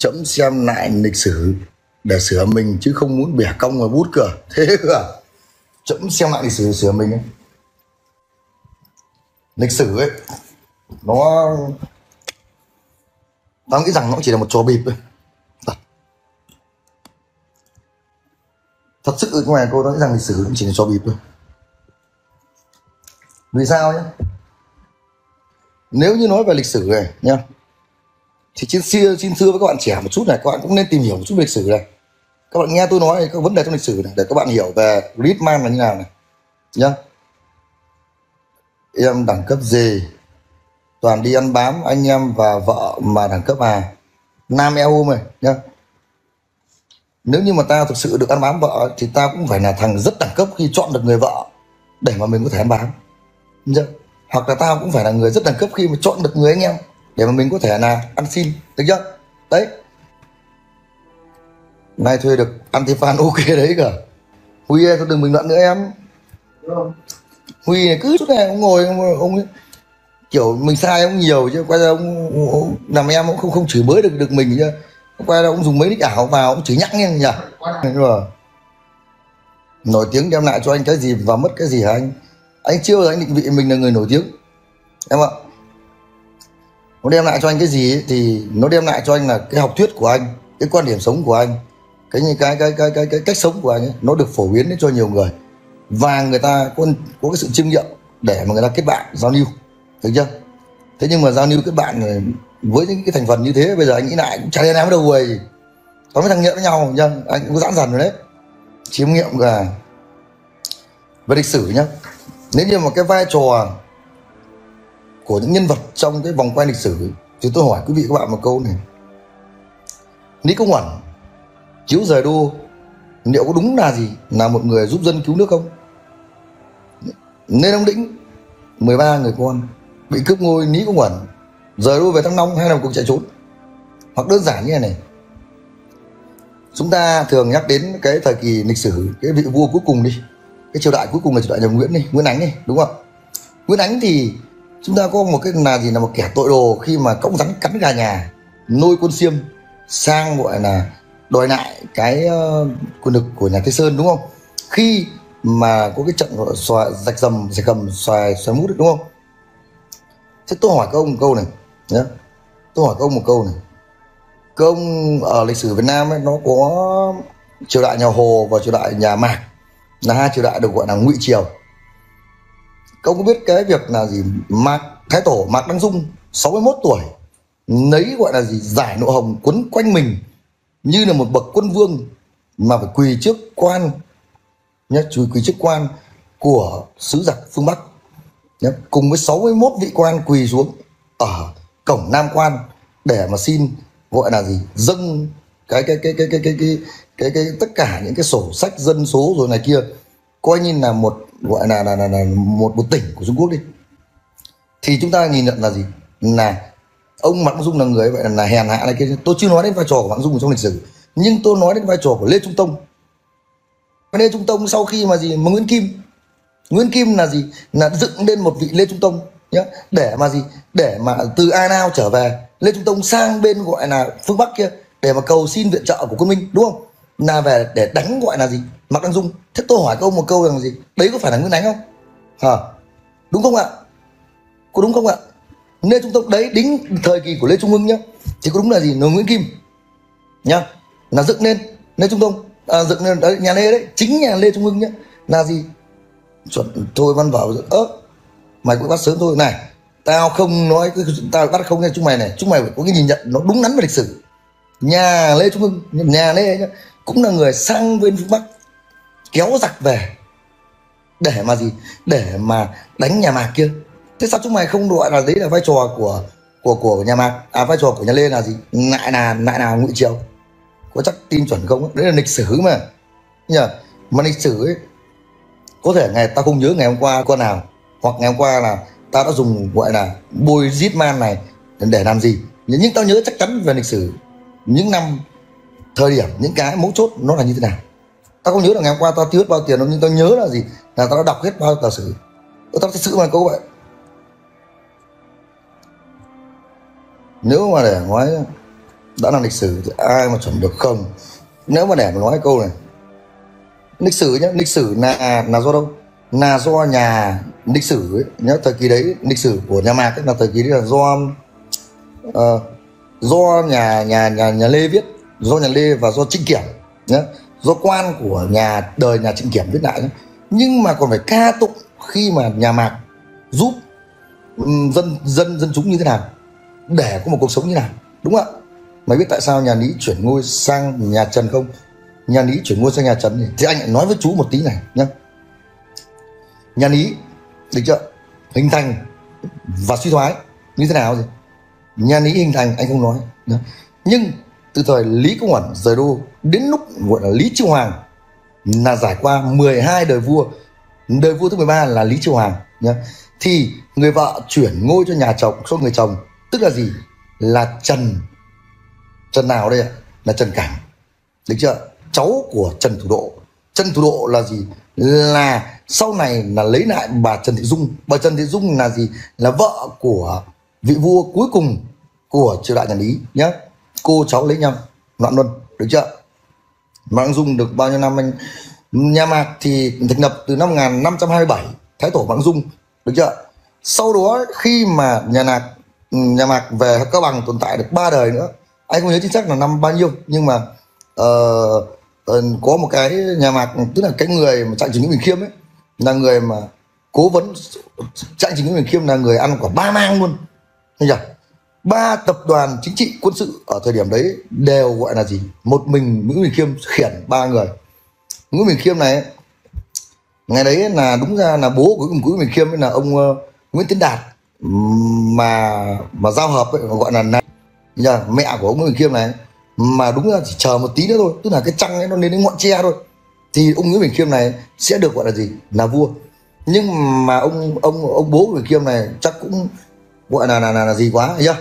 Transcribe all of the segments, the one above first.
chấm xem lại lịch sử để sửa mình chứ không muốn bẻ cong và bút cửa. Thế cơ à? Chấm xem lại lịch sử sửa mình ấy. lịch sử ấy, nó, tao nghĩ rằng nó chỉ là một trò bịp thôi. Thật. Thật sự ngoài cô nói rằng lịch sử cũng chỉ là trò bịp thôi. Vì sao nhé nếu như nói về lịch sử này nhá thì xin xưa xin xưa với các bạn trẻ một chút này, các bạn cũng nên tìm hiểu một chút về lịch sử này. Các bạn nghe tôi nói các vấn đề trong lịch sử này, để các bạn hiểu về Gridman là như nào này. Nhá. Em đẳng cấp gì toàn đi ăn bám anh em và vợ mà đẳng cấp à nam eo mày nhá. Nếu như mà ta thực sự được ăn bám vợ, thì ta cũng phải là thằng rất đẳng cấp khi chọn được người vợ để mà mình có thể ăn bám. Nhá. Hoặc là tao cũng phải là người rất đẳng cấp khi mà chọn được người anh em để mà mình có thể là ăn xin được chưa? Đấy. Nay thuê được antifan ok đấy cả huy ơi, thôi đừng bình luận nữa em. Huy này cứ chút này ông ngồi ông, ông kiểu mình sai ông nhiều chứ quay ra ông, ông làm em cũng không không chửi mới được được mình chứ. Quay ra ông dùng mấy nick ảo vào ông chửi nhắc nghe nhỉ? Nhưng mà nổi tiếng đem lại cho anh cái gì và mất cái gì hả anh? Anh chưa bao giờ anh định vị mình là người nổi tiếng. Em ạ nó đem lại cho anh cái gì ấy, thì nó đem lại cho anh là cái học thuyết của anh cái quan điểm sống của anh cái cái cái cái cái, cái cách sống của anh ấy, nó được phổ biến đến cho nhiều người. Và người ta có có cái sự chiêm nghiệm để mà người ta kết bạn giao lưu được chưa? Thế nhưng mà giao lưu kết bạn với những cái thành phần như thế bây giờ anh nghĩ lại cũng chả lên em đâu người có mấy thằng nghiện với nhau nhá anh cũng giãn dần rồi đấy. Chiêm nghiệm là về lịch sử nhá. Nếu như mà cái vai trò của những nhân vật trong cái vòng quay lịch sử thì tôi hỏi quý vị các bạn một câu này. Lý công uẩn, chiếu rời đô liệu có đúng là gì là một người giúp dân cứu nước không? Nên ông đĩnh 13 người con, bị cướp ngôi lý công uẩn, rời đô về thăng long hay là một cuộc chạy trốn? Hoặc đơn giản như này này. Chúng ta thường nhắc đến cái thời kỳ lịch sử, cái vị vua cuối cùng đi, cái triều đại cuối cùng là triều đại nhà nguyễn đi, nguyễn ánh đi, đúng không nguyễn ánh thì chúng ta có một cái là gì là một kẻ tội đồ khi mà cõng rắn cắn gà nhà nuôi quân xiêm sang gọi là đòi lại cái uh, quyền lực của nhà Tây Sơn đúng không? Khi mà có cái trận gọi xoài, rạch dầm, rạch cầm, xoài, xoài mút đúng không? Thế tôi hỏi các ông một câu này nhé. Tôi hỏi các ông một câu này. Các ông ở lịch sử Việt Nam ấy, nó có triều đại nhà Hồ và triều đại nhà Mạc là hai triều đại được gọi là ngụy triều Cậu có biết cái việc là gì? Mạc thái tổ mạc đăng dung 61 tuổi lấy gọi là gì? Giải nộ hồng quấn quanh mình như là một bậc quân vương mà phải quỳ trước quan nhé quỳ quỳ trước quan của sứ giặc phương bắc. Nhé, cùng với 61 vị quan quỳ xuống ở cổng nam quan để mà xin gọi là gì? Dâng cái cái cái cái cái cái cái cái, cái, tất cả những cái sổ sách dân số rồi này kia coi như là một gọi là là, là, là một một tỉnh của Trung Quốc đi. Thì chúng ta nhìn nhận là gì? Là ông Mạc Dung là người vậy là, là hèn hạ này kia. Tôi chưa nói đến vai trò của Mạc Dung trong lịch sử nhưng tôi nói đến vai trò của Lê Trung Tông. Lê Trung Tông sau khi mà gì? Mà Nguyễn Kim. Nguyễn Kim là gì? Là dựng lên một vị Lê Trung Tông nhá. Để mà gì? Để mà từ A Nao trở về Lê Trung Tông sang bên gọi là phương Bắc kia để mà cầu xin viện trợ của quân Minh đúng không? Là về để đánh gọi là gì? Mặc Đăng Dung. Thế tôi hỏi câu một câu rằng gì? Đấy có phải là Nguyễn Ánh không? Hả? Đúng không ạ? Có đúng không ạ? Lê Trung Tông đấy đính thời kỳ của Lê Trung Hưng nhá. Thì có đúng là gì? Là Nguyễn Kim. Nhá. Là dựng lên Lê Trung Tông à, dựng lên đấy, nhà Lê đấy. Chính nhà Lê Trung Hưng nhá. Là gì? Chuẩn thôi văn bảo ớ mày cũng bắt sớm thôi. Này tao không nói tao bắt không nghe chúng mày này. Chúng mày phải có cái nhìn nhận nó đúng đắn về lịch sử. Nhà Lê Trung Hưng nhà Lê nhá cũng là người sang bên phương Bắc, kéo giặc về. Để mà gì? Để mà đánh nhà mạc kia. Thế sao chúng mày không gọi là đấy là vai trò của của của nhà mạc? À vai trò của nhà lê là gì? Lại là lại là ngụy triều. Có chắc tin chuẩn không đấy là lịch sử mà. Nhờ, mà lịch sử ấy, có thể ngày ta không nhớ ngày hôm qua con nào, hoặc ngày hôm qua là ta đã dùng, gọi là, bôi giết man này để làm gì? Nhưng tao nhớ chắc chắn về lịch sử. Những năm thời điểm những cái mấu chốt nó là như thế nào? Tao không nhớ là ngày hôm qua tao tiêu hết bao tiền đâu nhưng tao nhớ là gì? Là tao đã đọc hết bao tờ sử tao thật sự mà câu vậy. Nếu mà để nói đã là lịch sử thì ai mà chuẩn được không? Nếu mà để mà nói câu này. Lịch sử nhá lịch sử là là do đâu? Là do nhà lịch sử ấy, nhớ thời kỳ đấy lịch sử của nhà mạc ấy, là thời kỳ đấy là do uh, do nhà nhà nhà nhà lê viết do nhà lê và do trịnh kiểm nhé, do quan của nhà đời nhà trịnh kiểm viết lại nhé. nhưng mà còn phải ca tụng khi mà nhà mạc giúp dân dân dân chúng như thế nào để có một cuộc sống như nào đúng không ạ? Mày biết tại sao nhà lý chuyển ngôi sang nhà trần không? Nhà lý chuyển ngôi sang nhà trần thì anh lại nói với chú một tí này nhá. Nhà lý được chưa? Hình thành và suy thoái như thế nào gì nhà lý hình thành anh không nói nhá. nhưng từ thời lý công uẩn rời đô, đến lúc gọi là lý chiêu hoàng, là trải qua 12 đời vua. Đời vua thứ 13 là lý chiêu hoàng, nhá. Thì người vợ chuyển ngôi cho nhà chồng, cho người chồng, tức là gì? Là trần trần nào đây ạ, là trần cảnh được chưa? Cháu của trần thủ độ. Trần thủ độ là gì? Là sau này là lấy lại bà trần thị dung. Bà trần thị dung là gì? Là vợ của vị vua cuối cùng của triều đại nhà lý nhé cô cháu lấy nhau loạn luân được chưa? Mạng Dung được bao nhiêu năm anh? Nhà Mạc thì thành lập từ năm 1527 Thái tổ Mạng Dung được chưa? Sau đó khi mà nhà Mạc nhà Mạc về Cao Bằng tồn tại được ba đời nữa anh không nhớ chính xác là năm bao nhiêu nhưng mà uh, uh, có một cái nhà Mạc tức là cái người mà trạng trình Nguyễn Bình Khiêm ấy là người mà cố vấn trạng trình Nguyễn Bình Khiêm là người ăn quả ba mang luôn. Thấy chưa? Ba tập đoàn chính trị quân sự ở thời điểm đấy đều gọi là gì? Một mình Nguyễn Bình Khiêm khiển ba người. Nguyễn Bình Khiêm này ngày đấy là đúng ra là bố của Nguyễn Bình Khiêm là ông uh, Nguyễn Tiến Đạt mà mà giao hợp ấy, gọi là nhà mẹ của ông Nguyễn Bình Khiêm này. Mà đúng là chỉ chờ một tí nữa thôi tức là cái trăng ấy nó lên đến ngọn tre thôi. Thì ông Nguyễn Bình Khiêm này sẽ được gọi là gì? Là vua. Nhưng mà ông ông ông bố của Bình Khiêm này chắc cũng gọi là là là, là gì quá nhá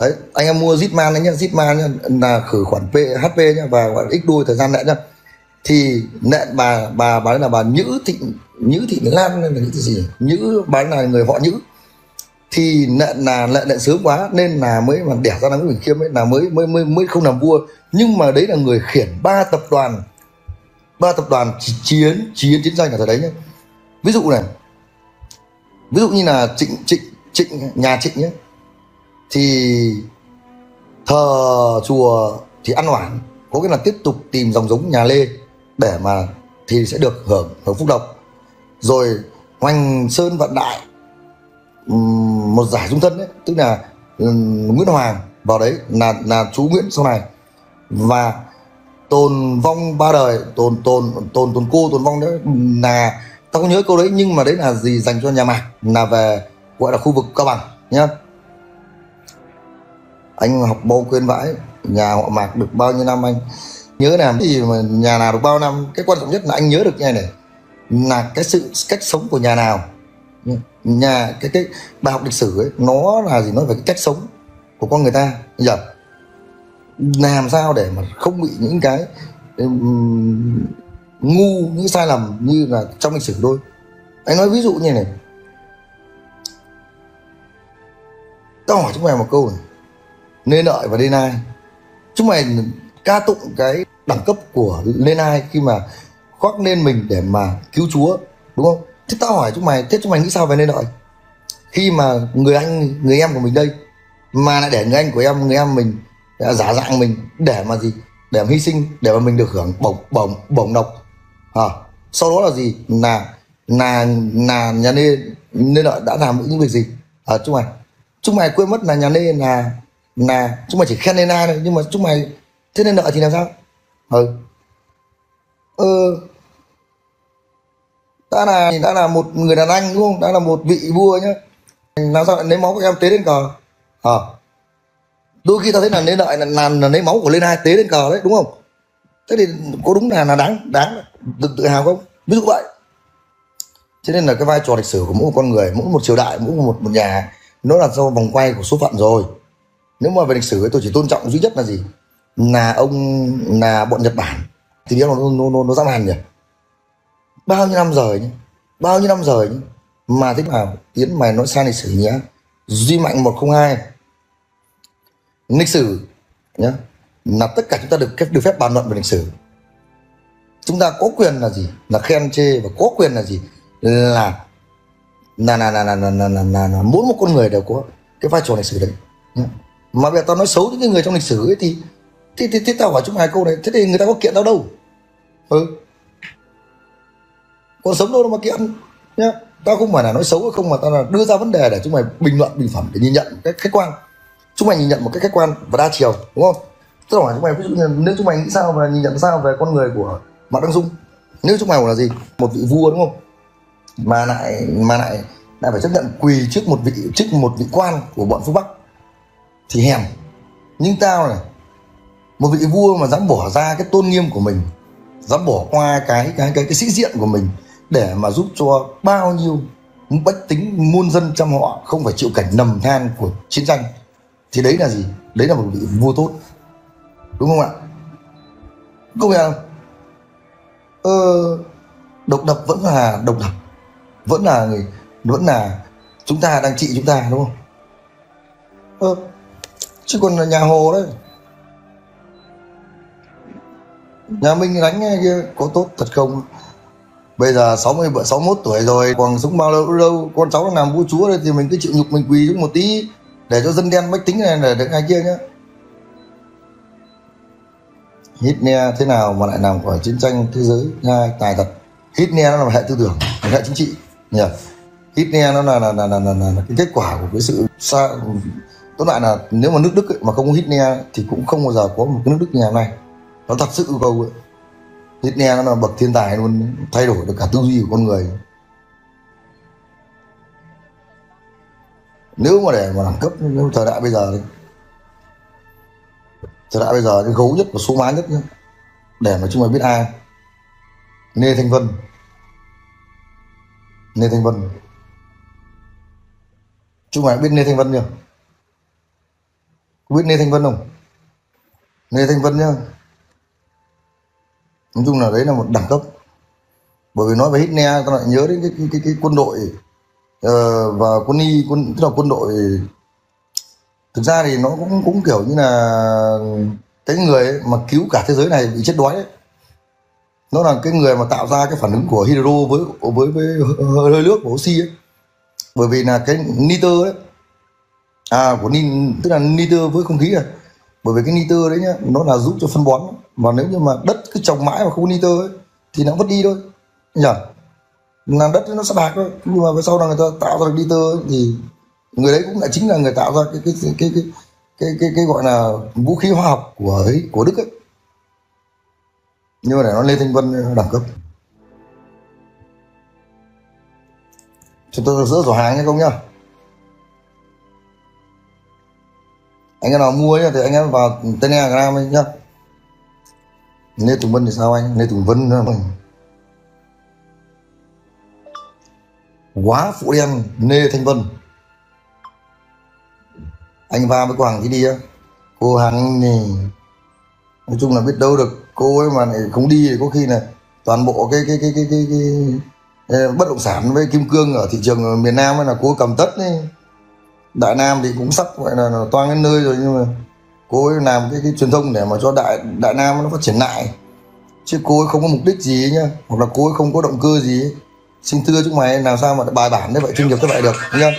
đấy anh em mua Zitman đấy nhá Zitman nhá là khử khuẩn P, HP nhá và gọi là x đuôi thời gian nẹn nhá. Thì nẹn bà bà bà là bà Nhữ Thị Nhữ Thị Lan là cái gì? Nhữ bà là người họ Nhữ. Thì nện là nện nện sớm quá nên là mới mà đẻ ra là Nguyễn Khiêm ấy là mới mới mới mới không làm vua. Nhưng mà đấy là người khiển ba tập đoàn ba tập đoàn chiến chiến chiến tranh ở thời đấy nhá. Ví dụ này ví dụ như là trịnh trịnh trịnh, nhà trịnh nhé. Thì thờ chùa thì ăn oản, có nghĩa là tiếp tục tìm dòng giống nhà lê để mà thì sẽ được hưởng hưởng phúc lộc rồi hoành sơn vận đại một giải dung thân đấy tức là nguyễn hoàng vào đấy, là là chú nguyễn sau này. Và tồn vong ba đời, tồn tồn tồn tồn cô, tồn vong đấy, là, tao không nhớ câu đấy, nhưng mà đấy là gì dành cho nhà mạc, là về gọi là khu vực cao bằng nhá. Anh học bầu quên vãi nhà họ mạc được bao nhiêu năm anh? Nhớ làm gì mà nhà nào được bao năm? Cái quan trọng nhất là anh nhớ được nghe này này. Là cái sự cách sống của nhà nào? Nhà cái cái bài học lịch sử ấy nó là gì? Nó về cái cách sống của con người ta. Giờ làm sao để mà không bị những cái um, ngu những sai lầm như là trong lịch sử thôi? Anh nói ví dụ như này. Tao hỏi chúng mày một câu này nên lợi và nên ai chúng mày ca tụng cái đẳng cấp của lên ai khi mà khoác lên mình để mà cứu chúa đúng không? Thế tao hỏi chúng mày thế chúng mày nghĩ sao về nên lợi? Khi mà người anh người em của mình đây mà lại để người anh của em người em mình à, giả dạng mình để mà gì? Để mà hy sinh để mà mình được hưởng bổng bổng bổng độc. À, sau đó là gì? Là là là nhà nên nên lợi đã làm những việc gì? À, chúng mày chúng mày quên mất là nhà nên là là chúng mày chỉ khen lên ai thôi nhưng mà chúng mày thế nên nợ thì làm sao? Ừ. Ừ đã là đã là một người đàn anh đúng không? Đã là một vị vua nhá. Làm sao lại lấy máu của em tế lên cờ? À. đôi khi ta thấy là lấy lợi là, là, là lấy máu của lên hai tế lên cờ đấy đúng không? Thế thì có đúng là là đáng đáng tự, tự hào không? Ví dụ vậy. Cho nên là cái vai trò lịch sử của mỗi con người mỗi một triều đại mỗi một một nhà nó là do vòng quay của số phận rồi. Nếu mà về lịch sử ấy, tôi chỉ tôn trọng duy nhất là gì? Là ông là bọn nhật bản. Thì nó nó nó, nó dám hành nhỉ? Bao nhiêu năm rồi nhỉ? Bao nhiêu năm rồi nhỉ? Mà thế nào? Tiến mày nói sai lịch sử nhé duy mạnh 102 lịch sử nhé là tất cả chúng ta được được phép bàn luận về lịch sử. Chúng ta có quyền là gì? Là khen chê và có quyền là gì? Là là là là là là, là, là, là, là mỗi một con người đều có cái vai trò lịch sử đấy. Mà bây giờ tao nói xấu những cái người trong lịch sử ấy thì thì, thì, thì tao hỏi chúng mày câu này thế thì người ta có kiện tao đâu? Ừ. Còn sống đâu mà kiện nhá. Tao không phải là nói xấu hay không mà tao là đưa ra vấn đề để chúng mày bình luận bình phẩm để nhìn nhận cái khách quan. Chúng mày nhìn nhận một cách khách quan và đa chiều đúng không? Tôi hỏi chúng mày ví dụ như nếu chúng mày nghĩ sao và nhìn nhận sao về con người của mạc đăng dung? Nếu chúng mày là gì? Một vị vua đúng không? Mà lại mà lại lại phải chấp nhận quỳ trước một vị trước một vị quan của bọn phương bắc. Thì hèn nhưng tao này một vị vua mà dám bỏ ra cái tôn nghiêm của mình dám bỏ qua cái cái cái cái sĩ diện của mình để mà giúp cho bao nhiêu bách tính muôn dân trong họ không phải chịu cảnh nầm than của chiến tranh thì đấy là gì? Đấy là một vị vua tốt. Đúng không ạ? Công nhận không? Ờ, độc lập vẫn là độc lập vẫn là người vẫn là chúng ta đang trị chúng ta đúng không? Ờ, chứ còn là nhà hồ đấy. Nhà mình đánh kia có tốt thật không? Bây giờ 60 61 tuổi rồi còn sống bao lâu đâu con cháu nó làm vua chúa đây thì mình cứ chịu nhục mình quỳ xuống một tí để cho dân đen bách tính này để được ai kia nhá. Hitler thế nào mà lại làm khỏi chiến tranh thế giới? Hai tài thật Hitler nó là hệ tư tưởng hệ chính trị nhỉ Hitler nó là là, là, là, là, là, là cái kết quả của cái sự xa tóm lại là nếu mà nước Đức ấy, mà không có Hitler thì cũng không bao giờ có một cái nước Đức như ngày nay. Nó thật sự cầu ấy. Hitler nó là bậc thiên tài luôn thay đổi được cả tư duy của con người. Nếu mà để mà đẳng cấp nếu thời đại bây giờ thời đại bây giờ cái gấu nhất và số má nhất nhá. để mà chúng mày biết ai. Lê Thanh Vân. Lê Thanh Vân. Chúng mày biết Lê Thanh Vân chưa? Biết Lê Thanh Vân không? Lê Thanh Vân nhá. Nói chung là đấy là một đẳng cấp. Bởi vì nói về Hitler ta lại nhớ đến cái cái, cái, cái quân đội uh, và quân y quân tức là quân đội. Thực ra thì nó cũng cũng kiểu như là cái người ấy mà cứu cả thế giới này bị chết đói ấy nó là cái người mà tạo ra cái phản ứng của hydro với với với hơi nước và oxy ấy. Bởi vì là cái nitơ đấy à của ni tức là nitơ với không khí này bởi vì cái nitơ đấy nhá nó là giúp cho phân bón. Và nếu như mà đất cứ trồng mãi mà không có nitơ ấy thì nó vẫn đi thôi. Nhỉ? Là đất nó sẽ bạc thôi. Nhưng mà về sau là người ta tạo ra được nitơ ấy, thì người đấy cũng lại chính là người tạo ra cái cái cái cái cái cái, cái, cái gọi là vũ khí hóa học của ấy, của đức ấy nhưng mà để nó Lê thanh vân đẳng cấp. Chúng tôi giữ giỏ hàng nhé không nhá. Anh em nào mua nhá, thì anh em vào tên telegram ấy nhá. Lê Tùng Vân thì sao anh? Lê Tùng Vân nữa mình quá phụ đen, Lê Thanh Vân. Anh vào với cô Hằng thì đi á. Cô Hằng này nói chung là biết đâu được cô ấy mà lại không đi thì có khi là toàn bộ cái cái cái cái cái, cái, cái bất động sản với kim cương ở thị trường miền Nam ấy là cô ấy cầm tất ấy. Đại Nam thì cũng sắp gọi là, là toan đến nơi rồi nhưng mà cô ấy làm cái, cái truyền thông để mà cho đại đại nam nó phát triển lại. Chứ cô ấy không có mục đích gì nhá. Hoặc là cô ấy không có động cơ gì xin thưa chúng mày làm sao mà bài bản như vậy chuyên nghiệp như vậy được nhá.